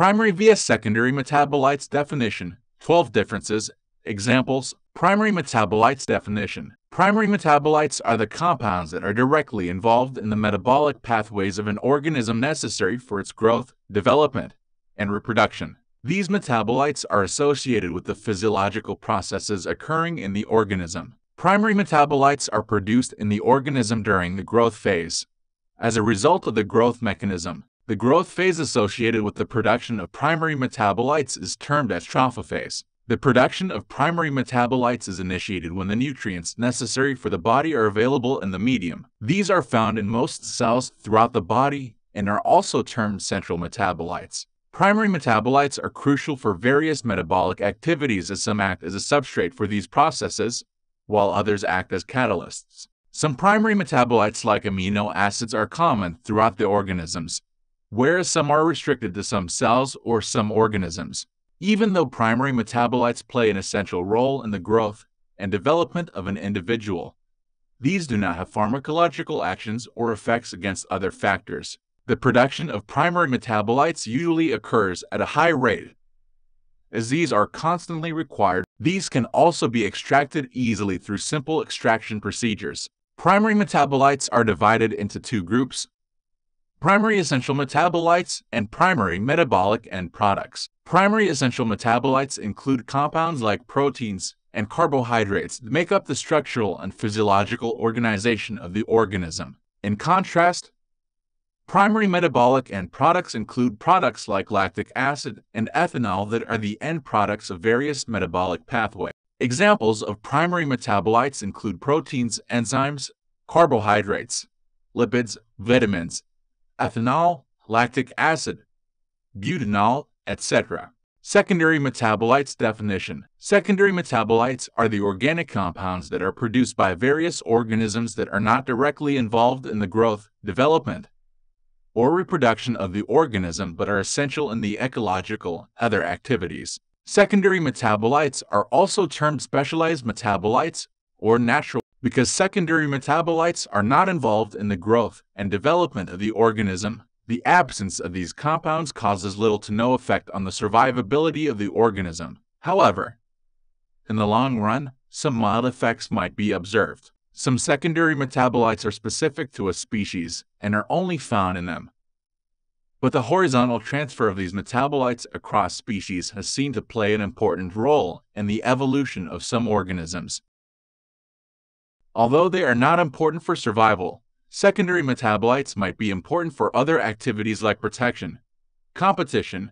Primary vs. secondary metabolites definition 12 differences. Examples Primary metabolites definition Primary metabolites are the compounds that are directly involved in the metabolic pathways of an organism necessary for its growth, development, and reproduction. These metabolites are associated with the physiological processes occurring in the organism. Primary metabolites are produced in the organism during the growth phase. As a result of the growth mechanism, the growth phase associated with the production of primary metabolites is termed as trophophase. The production of primary metabolites is initiated when the nutrients necessary for the body are available in the medium. These are found in most cells throughout the body and are also termed central metabolites. Primary metabolites are crucial for various metabolic activities as some act as a substrate for these processes, while others act as catalysts. Some primary metabolites like amino acids are common throughout the organisms, whereas some are restricted to some cells or some organisms. Even though primary metabolites play an essential role in the growth and development of an individual, these do not have pharmacological actions or effects against other factors. The production of primary metabolites usually occurs at a high rate. As these are constantly required, these can also be extracted easily through simple extraction procedures. Primary metabolites are divided into two groups, primary essential metabolites, and primary metabolic end products. Primary essential metabolites include compounds like proteins and carbohydrates that make up the structural and physiological organization of the organism. In contrast, primary metabolic end products include products like lactic acid and ethanol that are the end products of various metabolic pathways. Examples of primary metabolites include proteins, enzymes, carbohydrates, lipids, vitamins, ethanol, lactic acid, butanol, etc. Secondary metabolites definition. Secondary metabolites are the organic compounds that are produced by various organisms that are not directly involved in the growth, development, or reproduction of the organism but are essential in the ecological other activities. Secondary metabolites are also termed specialized metabolites or natural because secondary metabolites are not involved in the growth and development of the organism, the absence of these compounds causes little to no effect on the survivability of the organism. However, in the long run, some mild effects might be observed. Some secondary metabolites are specific to a species and are only found in them. But the horizontal transfer of these metabolites across species has seen to play an important role in the evolution of some organisms. Although they are not important for survival, secondary metabolites might be important for other activities like protection, competition,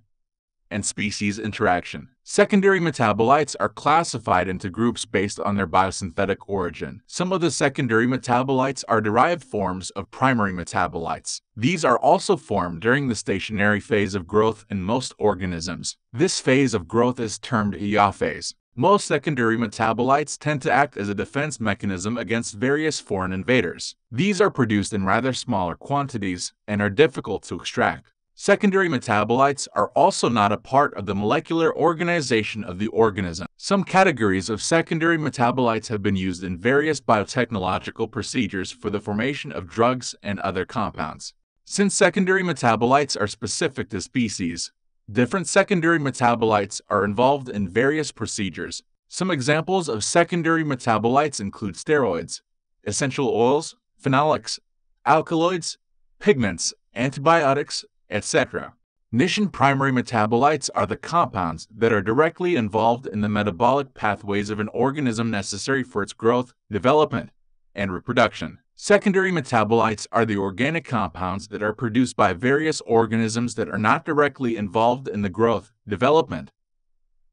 and species interaction. Secondary metabolites are classified into groups based on their biosynthetic origin. Some of the secondary metabolites are derived forms of primary metabolites. These are also formed during the stationary phase of growth in most organisms. This phase of growth is termed phase. Most secondary metabolites tend to act as a defense mechanism against various foreign invaders. These are produced in rather smaller quantities and are difficult to extract. Secondary metabolites are also not a part of the molecular organization of the organism. Some categories of secondary metabolites have been used in various biotechnological procedures for the formation of drugs and other compounds. Since secondary metabolites are specific to species, Different secondary metabolites are involved in various procedures. Some examples of secondary metabolites include steroids, essential oils, phenolics, alkaloids, pigments, antibiotics, etc. Niche primary metabolites are the compounds that are directly involved in the metabolic pathways of an organism necessary for its growth, development, and reproduction. Secondary metabolites are the organic compounds that are produced by various organisms that are not directly involved in the growth, development,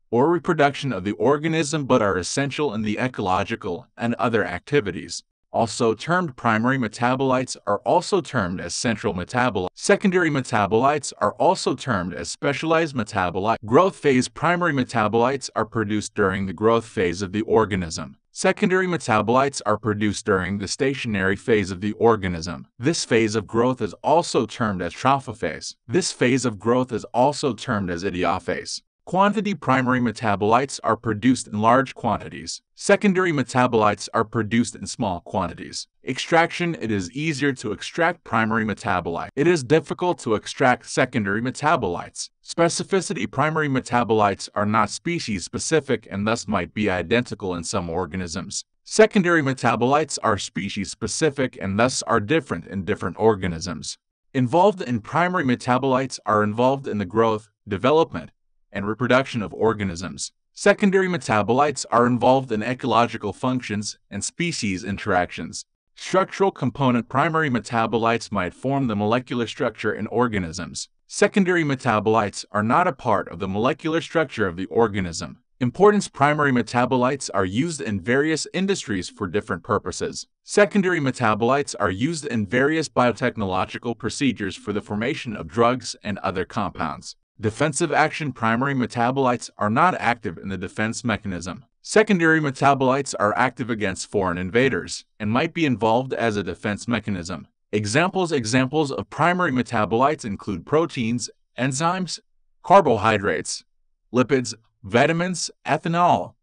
or reproduction of the organism but are essential in the ecological and other activities. Also termed primary metabolites are also termed as central metabolites. Secondary metabolites are also termed as specialized metabolites. Growth phase primary metabolites are produced during the growth phase of the organism. Secondary metabolites are produced during the stationary phase of the organism. This phase of growth is also termed as trophophase. This phase of growth is also termed as idiophase. Quantity primary metabolites are produced in large quantities. Secondary metabolites are produced in small quantities. Extraction It is easier to extract primary metabolites. It is difficult to extract secondary metabolites. Specificity Primary metabolites are not species specific and thus might be identical in some organisms. Secondary metabolites are species specific and thus are different in different organisms. Involved in primary metabolites are involved in the growth, development, and reproduction of organisms. Secondary metabolites are involved in ecological functions and species interactions. Structural component primary metabolites might form the molecular structure in organisms. Secondary metabolites are not a part of the molecular structure of the organism. Importance primary metabolites are used in various industries for different purposes. Secondary metabolites are used in various biotechnological procedures for the formation of drugs and other compounds. Defensive action primary metabolites are not active in the defense mechanism. Secondary metabolites are active against foreign invaders and might be involved as a defense mechanism. Examples Examples of primary metabolites include proteins, enzymes, carbohydrates, lipids, vitamins, ethanol,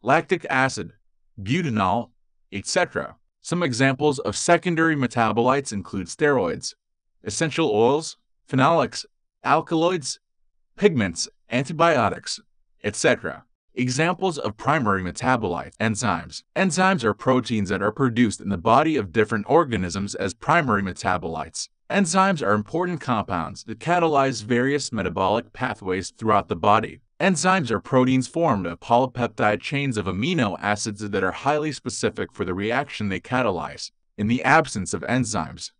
lactic acid, butanol, etc. Some examples of secondary metabolites include steroids, essential oils, phenolics, alkaloids, pigments, antibiotics, etc. Examples of primary metabolites enzymes. Enzymes are proteins that are produced in the body of different organisms as primary metabolites. Enzymes are important compounds that catalyze various metabolic pathways throughout the body. Enzymes are proteins formed of polypeptide chains of amino acids that are highly specific for the reaction they catalyze. In the absence of enzymes,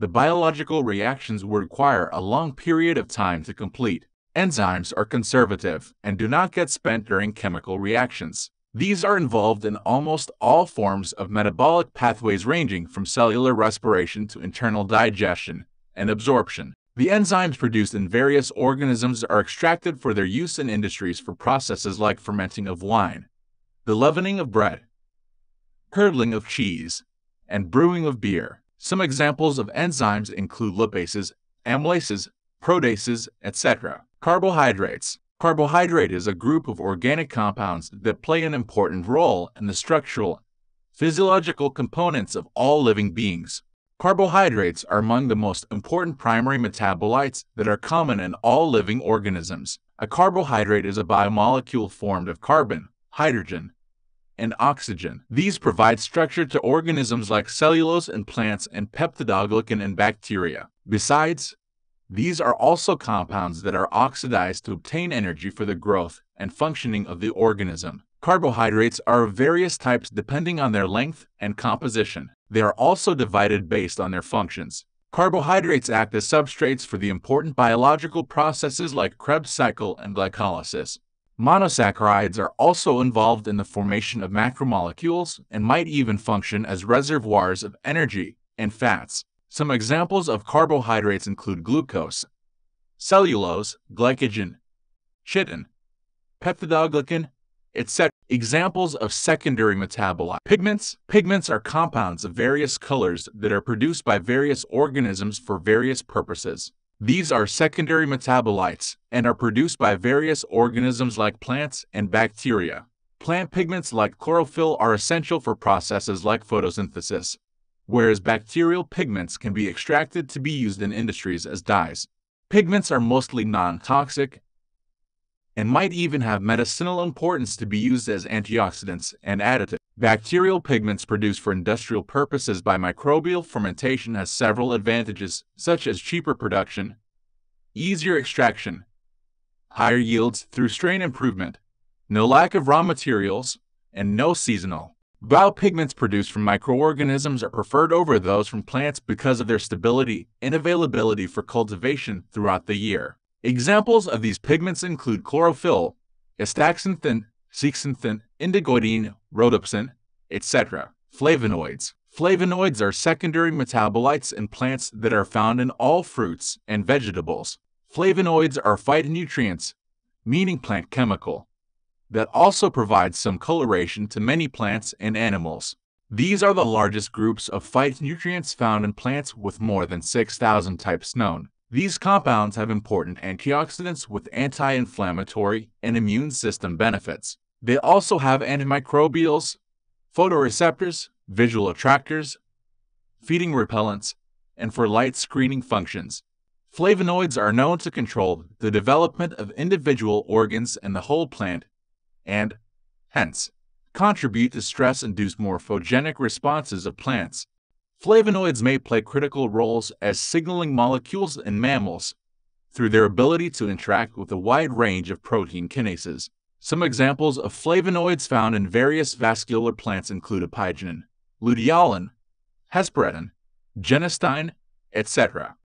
the biological reactions would require a long period of time to complete. Enzymes are conservative and do not get spent during chemical reactions. These are involved in almost all forms of metabolic pathways ranging from cellular respiration to internal digestion and absorption. The enzymes produced in various organisms are extracted for their use in industries for processes like fermenting of wine, the leavening of bread, curdling of cheese, and brewing of beer. Some examples of enzymes include lipases, amylases, proteases, etc. Carbohydrates. Carbohydrate is a group of organic compounds that play an important role in the structural, physiological components of all living beings. Carbohydrates are among the most important primary metabolites that are common in all living organisms. A carbohydrate is a biomolecule formed of carbon, hydrogen, and oxygen. These provide structure to organisms like cellulose in plants and peptidoglycan in bacteria. Besides, these are also compounds that are oxidized to obtain energy for the growth and functioning of the organism. Carbohydrates are of various types depending on their length and composition. They are also divided based on their functions. Carbohydrates act as substrates for the important biological processes like Krebs cycle and glycolysis. Monosaccharides are also involved in the formation of macromolecules and might even function as reservoirs of energy and fats. Some examples of carbohydrates include glucose, cellulose, glycogen, chitin, peptidoglycan, etc. Examples of secondary metabolites. Pigments. Pigments are compounds of various colors that are produced by various organisms for various purposes. These are secondary metabolites and are produced by various organisms like plants and bacteria. Plant pigments like chlorophyll are essential for processes like photosynthesis whereas bacterial pigments can be extracted to be used in industries as dyes. Pigments are mostly non-toxic and might even have medicinal importance to be used as antioxidants and additives. Bacterial pigments produced for industrial purposes by microbial fermentation has several advantages, such as cheaper production, easier extraction, higher yields through strain improvement, no lack of raw materials, and no seasonal Biopigments produced from microorganisms are preferred over those from plants because of their stability and availability for cultivation throughout the year. Examples of these pigments include chlorophyll, astaxanthin, zeaxanthin, indigoidine, rhodopsin, etc. Flavonoids. Flavonoids are secondary metabolites in plants that are found in all fruits and vegetables. Flavonoids are phytonutrients, meaning plant chemical that also provides some coloration to many plants and animals. These are the largest groups of phytonutrients found in plants with more than 6,000 types known. These compounds have important antioxidants with anti inflammatory and immune system benefits. They also have antimicrobials, photoreceptors, visual attractors, feeding repellents, and for light screening functions. Flavonoids are known to control the development of individual organs and the whole plant, and, hence, contribute to stress-induced morphogenic responses of plants. Flavonoids may play critical roles as signaling molecules in mammals through their ability to interact with a wide range of protein kinases. Some examples of flavonoids found in various vascular plants include apigenin, luteolin, hesperetin, genistein, etc.